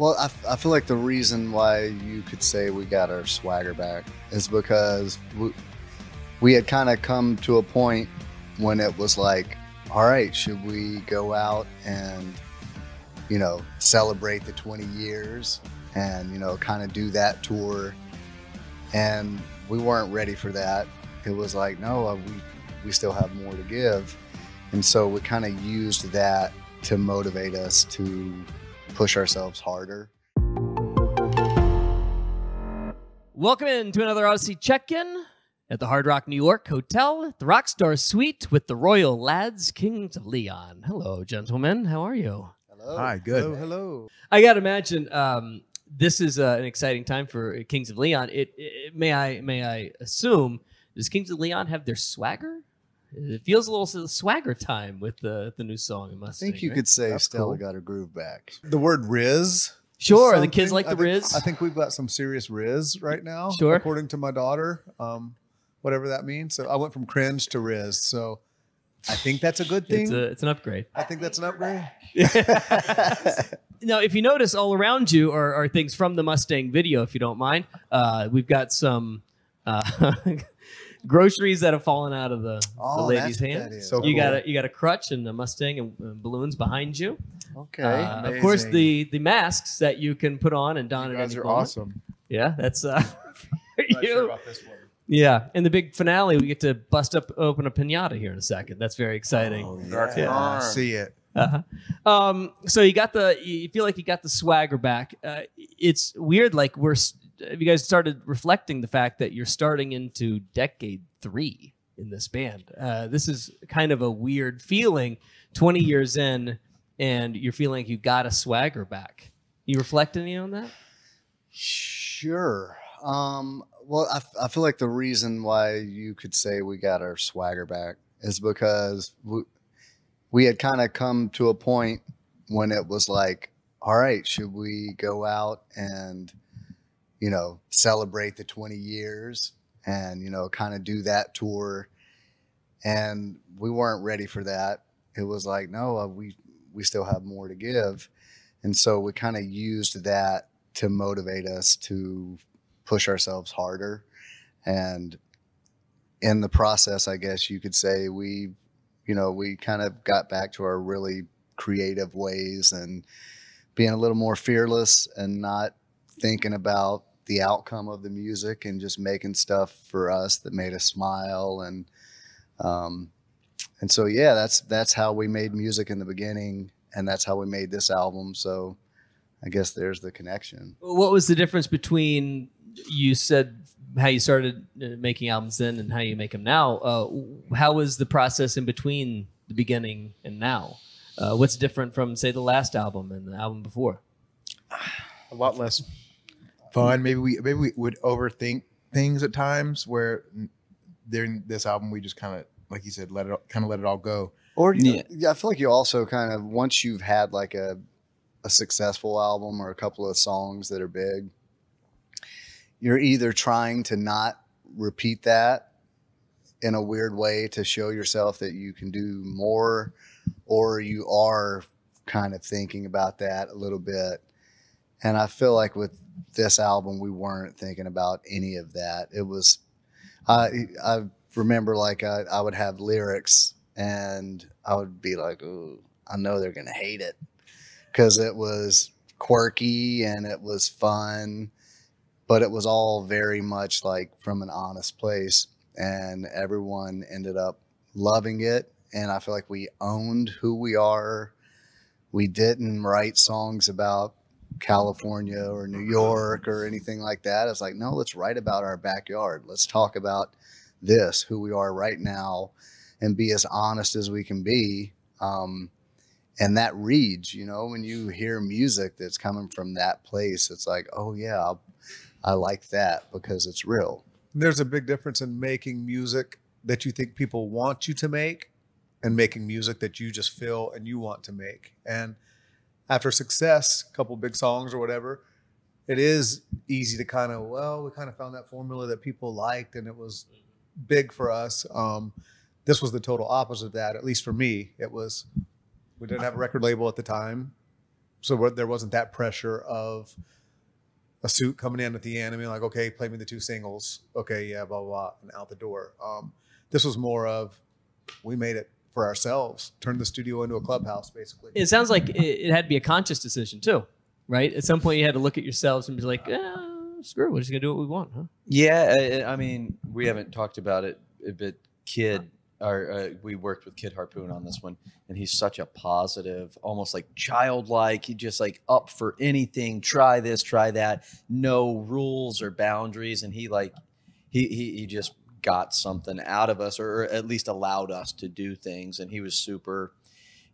Well, I, I feel like the reason why you could say we got our swagger back is because we, we had kind of come to a point when it was like, all right, should we go out and, you know, celebrate the 20 years and, you know, kind of do that tour? And we weren't ready for that. It was like, no, uh, we, we still have more to give. And so we kind of used that to motivate us to push ourselves harder. Welcome in to another Audacy check-in at the Hard Rock New York Hotel, the Rockstar Suite with the Royal Lads, Kings of Leon. Hello, gentlemen. How are you? Hello. Hi, good. Hello, hello. I got to imagine um, this is uh, an exciting time for Kings of Leon. It, it may I may I assume does Kings of Leon have their swagger? It feels a little swagger time with the the new song. I Mustang. think you right? could say That's Stella cool. got her groove back. The word Riz. Sure, the kids like I the think- Riz. I think we've got some serious Riz right now. Sure. According to my daughter, um, whatever that means. So I went from cringe to Riz. So I think that's a good thing. It's, a, it's an upgrade. I think that's an upgrade. now, if you notice, all around you are, are things from the Mustang video. If you don't mind, uh, we've got some uh, groceries that have fallen out of the, the Oh, lady's that's hand. So you got a you got a crutch and a Mustang and, uh, balloons behind you. Okay. Uh, of course, the the masks that you can put on and don You at guys any are moment. awesome. Yeah, that's uh, for you. sure about this one. Yeah, in the big finale, we get to bust up open a pinata here in a second. That's very exciting. Oh, Dark yeah. Arm. See it. Uh-huh. Um, so you got the, you feel like you got the swagger back. Uh, it's weird. Like we're, s- have you guys started reflecting the fact that you're starting into decade three in this band? Uh, this is kind of a weird feeling. Twenty years in, and you're feeling like you got a swagger back. You reflect any on that? Sure. Um, well, I, f- I feel like the reason why you could say we got our swagger back is because we, we had kind of come to a point when it was like, all right, should we go out and, you know, celebrate the 20 years and, you know, kind of do that tour? And we weren't ready for that. It was like, no, uh, we, we still have more to give. And so we kind of used that to motivate us to push ourselves harder. And in the process, I guess you could say we, you know, we kind of got back to our really creative ways and being a little more fearless and not thinking about the outcome of the music and just making stuff for us that made us smile and um and so yeah that's that's how we made music in the beginning and that's how we made this album so i guess there's the connection What was the difference between you said how you started uh, making albums then and how you make them now? Uh, how was the process in between the beginning and now? Uh, what's different from say the last album and the album before? A lot less fun. Maybe we maybe we would overthink things at times. Where during this album, we just kind of, like you said, let it kind of let it all go. Or Yeah. yeah. I feel like you also kind of once you've had like a a successful album or a couple of songs that are big, you're either trying to not repeat that in a weird way to show yourself that you can do more, or you are kind of thinking about that a little bit. And I feel like with this album, we weren't thinking about any of that. It was, I I remember like I, I would have lyrics and I would be like, "Ooh, I know they're gonna hate it," because it was quirky and it was fun, but it was all very much like from an honest place, and everyone ended up loving it. And I feel like we owned who we are. We didn't write songs about California or New York or anything like that. It's like, no, let's write about our backyard. Let's talk about this, who we are right now, and be as honest as we can be. Um, and that reads, you know, when you hear music that's coming from that place, it's like, oh yeah, I like that because it's real. There's a big difference in making music that you think people want you to make and making music that you just feel and you want to make. And after success, a couple big songs or whatever, it is easy to kind of, well, we kind of found that formula that people liked and it was big for us. Um, this was the total opposite of that, at least for me. It was, we didn't have a record label at the time. so there wasn't that pressure of a suit coming in at the end and being like, okay, play me the two singles. Okay, yeah, blah blah, blah and out the door. Um, this was more of we made it for ourselves, turn the studio into a clubhouse, basically. It sounds like it, it had to be a conscious decision too, right? At some point, you had to look at yourselves and be like, eh, "Screw, it, we're just gonna do what we want, huh?" Yeah, I, I mean, we haven't talked about it, but Kid, or uh, we worked with Kid Harpoon on this one, and he's such a positive, almost like childlike. He just like up for anything. Try this, try that. No rules or boundaries, and he like he he, he just got something out of us, or at least allowed us to do things. And he was super,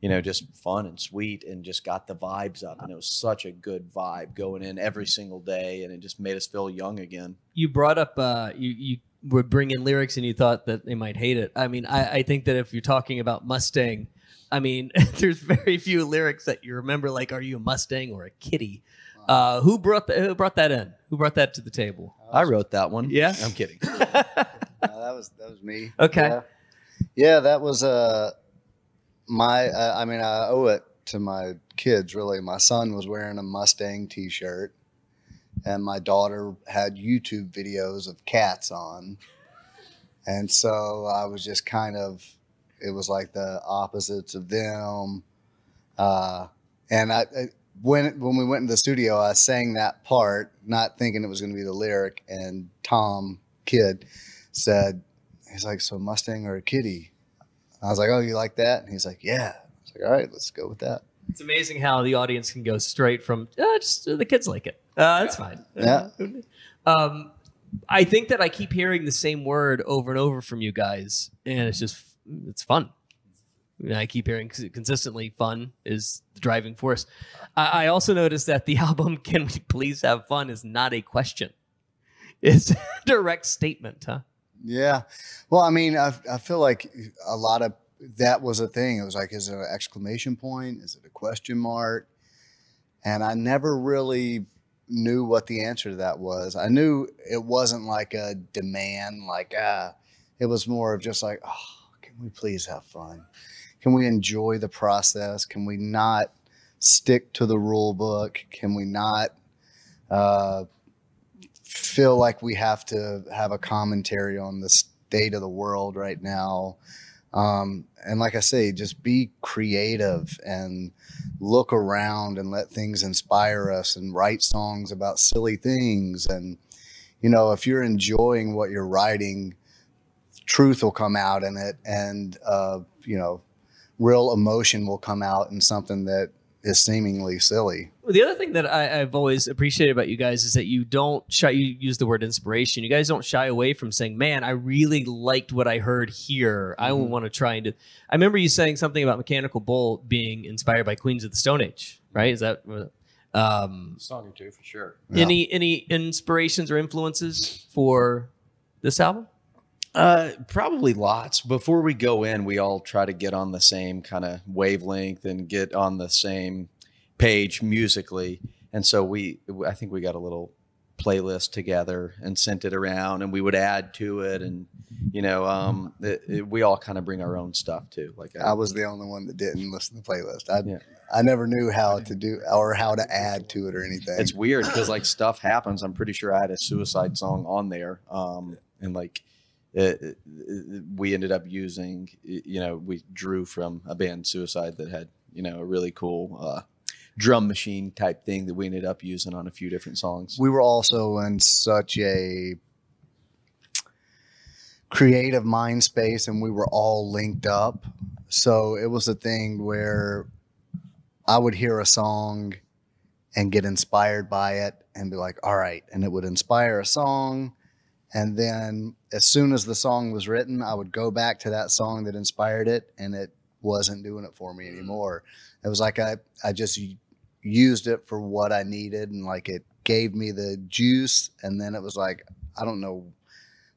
you know, just fun and sweet, and just got the vibes up. And it was such a good vibe going in every single day, and it just made us feel young again. You brought up uh, you you would bring in lyrics and you thought that they might hate it. I mean, I, I think that if you're talking about Mustang, I mean, there's very few lyrics that you remember. Like, are you a Mustang or a kitty? Uh, who brought the, who brought that in? Who brought that to the table? I wrote that one. Yeah? I'm kidding. Was that was me. Okay. Yeah, Yeah, that was uh my. Uh, I mean, I owe it to my kids. Really, my son was wearing a Mustang T-shirt, and my daughter had YouTube videos of cats on, and so I was just kind of. It was like the opposites of them, uh, and I. I when when we went in the studio, I sang that part, not thinking it was going to be the lyric, and Tom Kid said, he's like, so Mustang or a kitty? I was like, oh, you like that? And he's like, yeah. I was like, all right, let's go with that. It's amazing how the audience can go straight from uh, just uh, the kids like it. Uh, that's fine. Yeah. Um, I think that I keep hearing the same word over and over from you guys, and it's just it's fun. I keep hearing consistently fun is the driving force. I, I also noticed that the album "Can We Please Have Fun" is not a question; it's a direct statement, huh? Yeah. Well, I mean, I, I feel like a lot of that was a thing. It was like, is it an exclamation point? Is it a question mark? And I never really knew what the answer to that was. I knew it wasn't like a demand, like, ah, it was more of just like, oh, can we please have fun? Can we enjoy the process? Can we not stick to the rule book? Can we not uh, feel like we have to have a commentary on the state of the world right now? Um, and like I say, just be creative and look around and let things inspire us and write songs about silly things. And, you know, if you're enjoying what you're writing, truth will come out in it and, uh, you know, real emotion will come out in something that is seemingly silly. Well, the other thing that I, I've always appreciated about you guys is that you don't shy. You use the word inspiration. You guys don't shy away from saying, "Man, I really liked what I heard here. I Mhm. want to try and do." I remember you saying something about Mechanical Bull being inspired by Queens of the Stone Age, right? Is that um, Song or two for sure. Yeah. any any inspirations or influences for this album? Uh, probably lots. Before we go in, we all try to get on the same kind of wavelength and get on the same page musically. And so we, I think we got a little playlist together and sent it around, and we would add to it, and you know, um, it, it- we all kind of bring our own stuff too. Like I was the only one that didn't listen to the playlist. I Yeah. I never knew how to do or how to add to it or anything. it's weird because like stuff happens. I'm pretty sure I had a suicide song on there, um, and like it, it- it- we ended up using, you know, we drew from a band Suicide that had, you know, a really cool uh, drum machine type thing that we ended up using on a few different songs. we were also in such a creative mind space and we were all linked up. So it was a thing where I would hear a song and get inspired by it and be like, all right. And it would inspire a song. And then as soon as the song was written, I would go back to that song that inspired it and it wasn't doing it for me mm. anymore. It was like I, I just used it for what I needed and like it gave me the juice. And then it was like, I don't know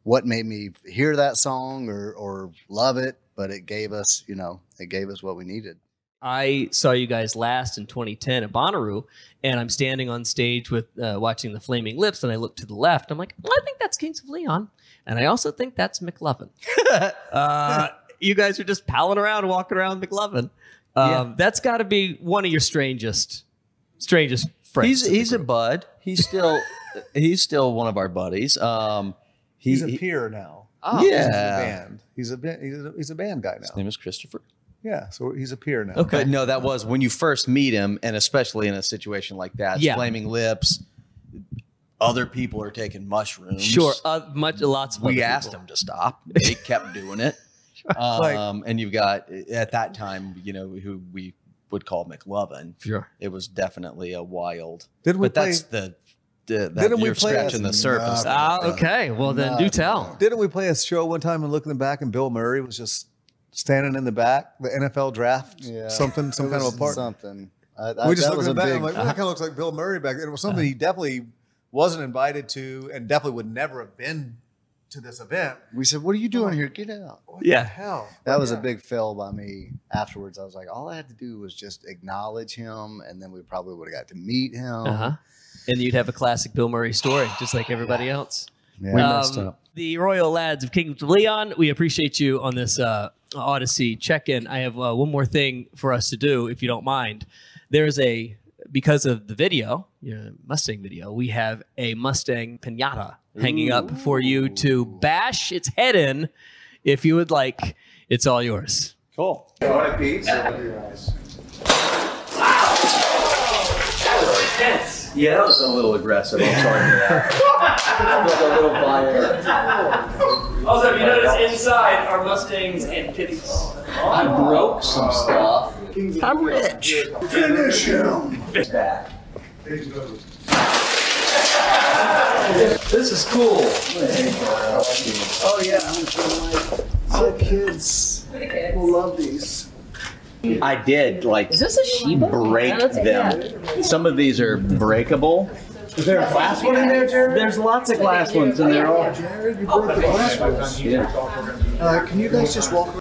what made me hear that song or, or love it, but it gave us, you know, it gave us what we needed. I saw you guys last in 2010 at Bonnaroo, and I'm standing on stage with uh, watching the Flaming Lips, and I look to the left. I'm like, well, I think that's Kings of Leon, and I also think that's McLovin. uh, you guys are just palling around, walking around McLovin. Um, That's got to be one of your strangest strangest friends. He's he's a bud. He's still he's still one of our buddies. Um, he, He's a he- peer now. Oh, He's yeah. a band. He's a he's a, he's a band guy now. His name is Christopher. Yeah, so he's a peer now. Okay. But no, that was when you first meet him, and especially in a situation like that, it's Yeah. flaming lips. Other people are taking mushrooms. Sure, uh, much lots of we other asked people. him to stop. They kept doing it. Um, Like- and you've got at that time, you know, who we would call McLovin. Sure. It was definitely a wild. Didn't we but play? that's the, the that Didn't we you're play scratching the as- surface. No. Ah, okay. Well, then do tell. Didn't we play a show one time and looking back and Bill Murray was just standing in the back, the NFL draft, Yeah. something, some It kind of a part. Something. I, I, we just looked was looking a back, big. I'm like, well, that kind of looks like Bill Murray back then. It was something he definitely wasn't invited to, and definitely would never have been to this event. we said, "What are you doing here? Get out!" What Yeah. the hell. That was a big fail by me. Afterwards, I was like, all I had to do was just acknowledge him, and then we probably would have got to meet him. Uh huh. And you'd have a classic Bill Murray story, just like everybody else. Yeah. We messed up. The Royal Lads of Kingdoms of Leon, we appreciate you on this uh, Audacy check in. I have uh, one more thing for us to do, if you don't mind. There's a, because of the video, your Mustang video, we have a Mustang pinata hanging up for you to bash its head in if you would like. It's all yours. Cool. You want a piece? Yeah, that was a little aggressive. I'm sorry for that. like a little violent. Also, if you notice inside are Mustangs and kitties. I broke some stuff. I'm rich. Finish him. Back. This is cool. Oh yeah. My kids will love these. I did like Is this a Shiba? break Yeah, that's a- them. Some of these are breakable. Is there a glass one in there, Jared? There's lots of glass ones, and they're all. Jared, you broke the glass ones. Yeah. Uh, can you guys just walk